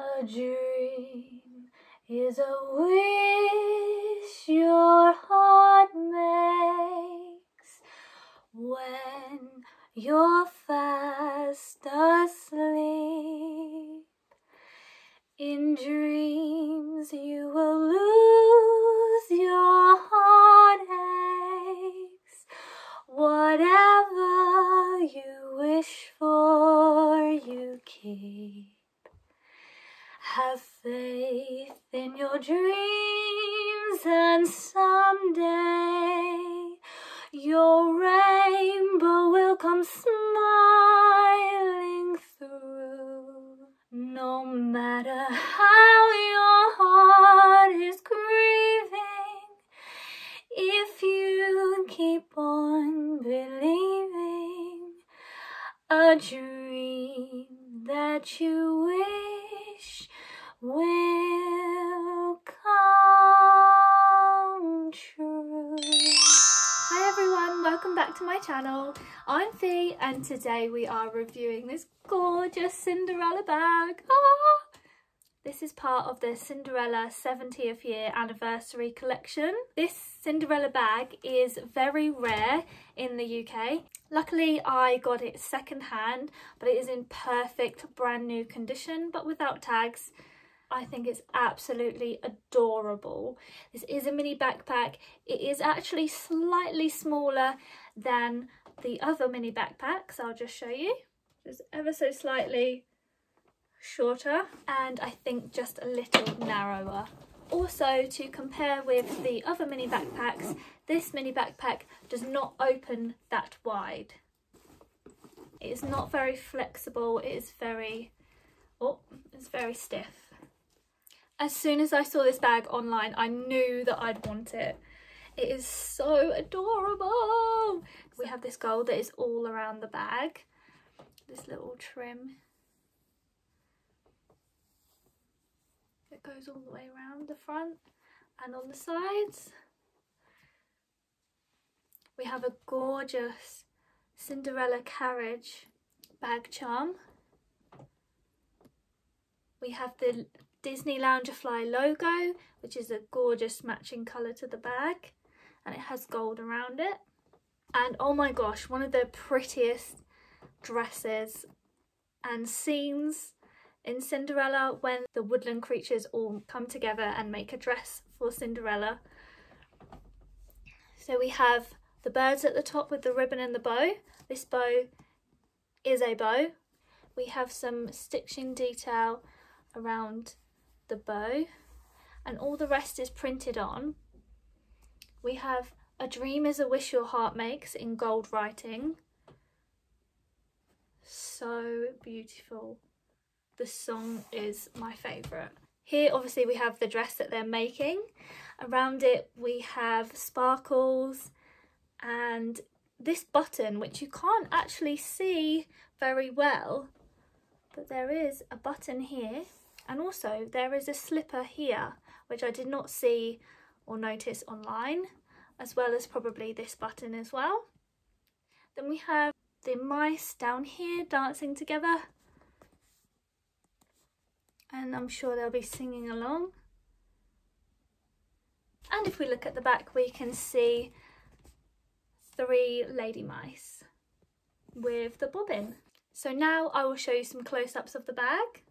A dream is a wish your heart makes when you're fast asleep. In dreams, you will lose your heartaches. Whatever you wish for, you keep. Have faith in your dreams, and someday your rainbow will come smiling through. No matter how your heart is grieving, if you keep on believing, a dream that you wish will come true. Hi everyone, welcome back to my channel. I'm Phie and today we are reviewing this gorgeous Cinderella bag. Ah! This is part of the Cinderella 70th year anniversary collection. This Cinderella bag is very rare in the UK. Luckily I got it second hand but it is in perfect brand new condition but without tags. I think it's absolutely adorable. This is a mini backpack. It is actually slightly smaller than the other mini backpacks. I'll just show you. Just ever so slightly shorter and I think just a little narrower. Also to compare with the other mini backpacks, this mini backpack does not open that wide. It is not very flexible, it is very, oh, it's very stiff. As soon as I saw this bag online, I knew that I'd want it. It is so adorable. We have this gold that is all around the bag. This little trim. It goes all the way around the front and on the sides. We have a gorgeous Cinderella carriage bag charm. We have the Disney Loungefly logo, which is a gorgeous matching colour to the bag. And it has gold around it. And oh my gosh, one of the prettiest dresses and scenes in Cinderella when the woodland creatures all come together and make a dress for Cinderella. So we have the birds at the top with the ribbon and the bow. This bow is a bow. We have some stitching detail around the bow and all the rest is printed on. We have A Dream is a Wish Your Heart Makes in gold writing. So beautiful. The song is my favourite. Here obviously we have the dress that they're making. Around it we have sparkles and this button which you can't actually see very well but there is a button here and also there is a slipper here, which I did not see or notice online, as well as probably this button as well. Then we have the mice down here dancing together. And I'm sure they'll be singing along. And if we look at the back, we can see three lady mice with the bobbin. So now I will show you some close-ups of the bag.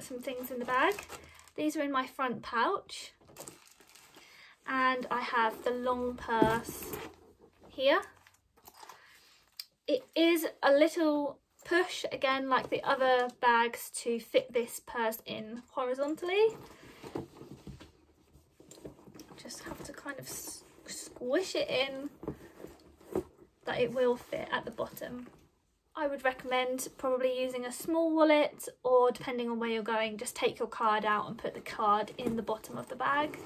Put some things in the bag. These are in my front pouch. And I have the long purse here. It is a little push, again, like the other bags, to fit this purse in horizontally. Just have to kind of squish it in that it will fit at the bottom. I would recommend probably using a small wallet or depending on where you're going just take your card out and put the card in the bottom of the bag.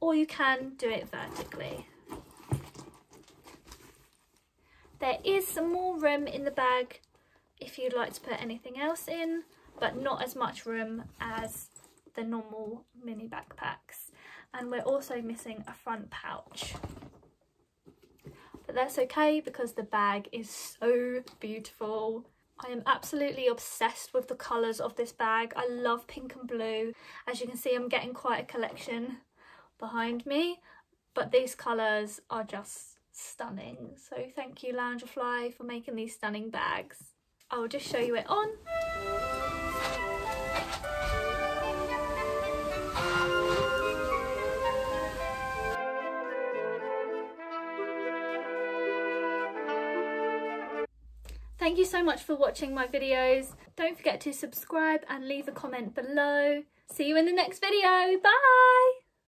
Or you can do it vertically. There is some more room in the bag if you'd like to put anything else in but not as much room as the normal mini backpacks. And we're also missing a front pouch but that's okay because the bag is so beautiful. I am absolutely obsessed with the colours of this bag. I love pink and blue. As you can see, I'm getting quite a collection behind me, but these colours are just stunning. So thank you Loungefly for making these stunning bags. I will just show you it on. Thank you so much for watching my videos. Don't forget to subscribe and leave a comment below. See you in the next video. Bye!